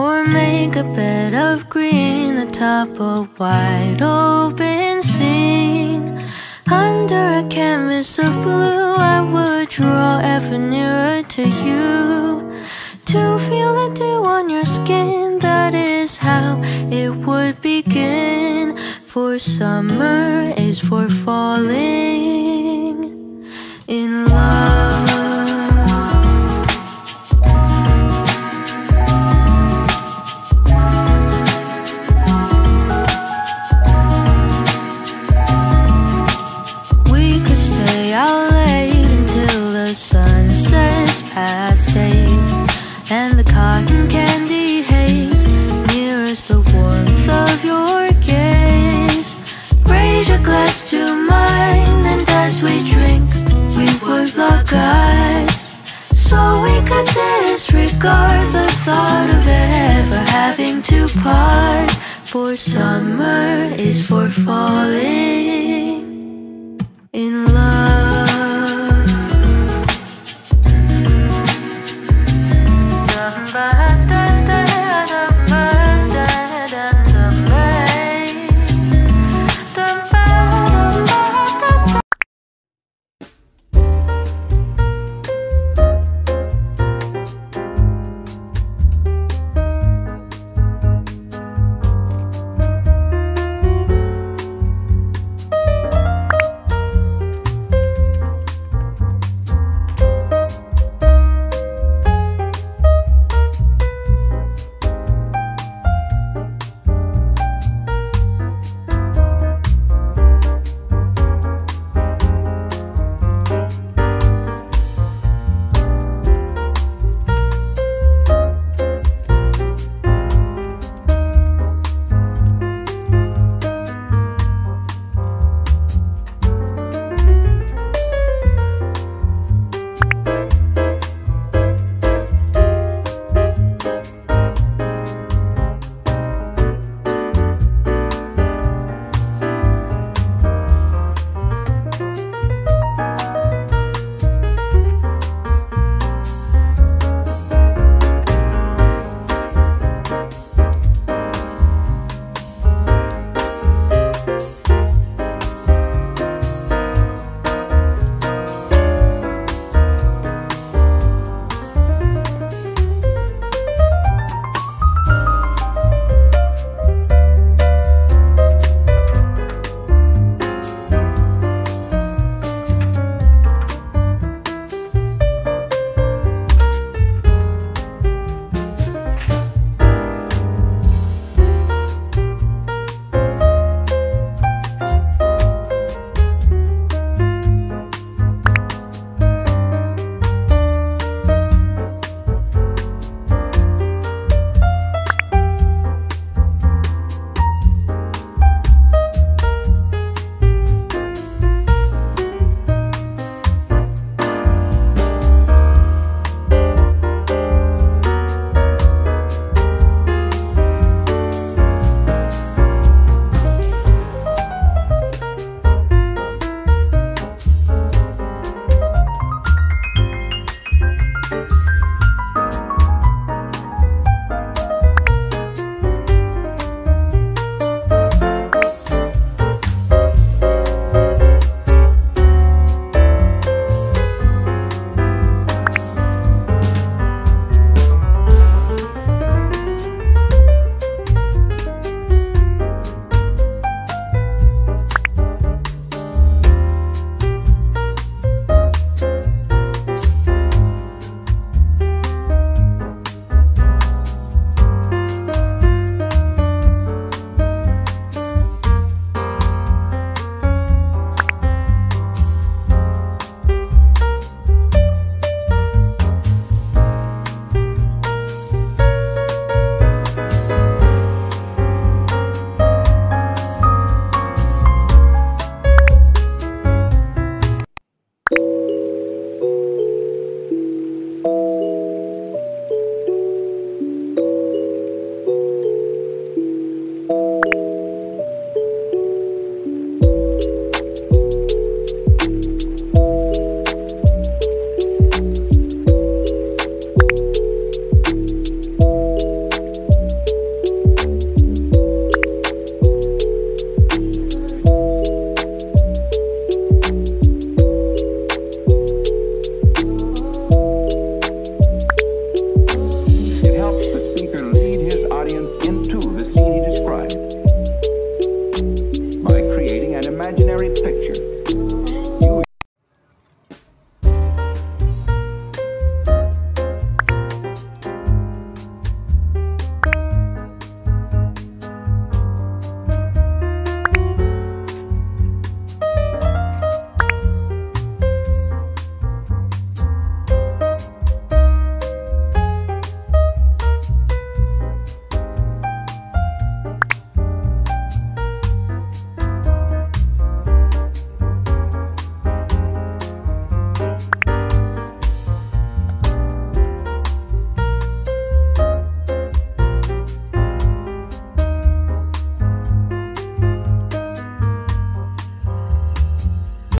Or make a bed of green atop a wide open scene. Under a canvas of blue, I would draw ever nearer to you. To feel the dew on your skin, that is how it would begin. For summer is for falling in love. and the cotton candy haze mirrors the warmth of your gaze. Raise your glass to mine, and as we drink, we would lock eyes. So we could disregard the thought of ever having to part. For summer is for falling in love.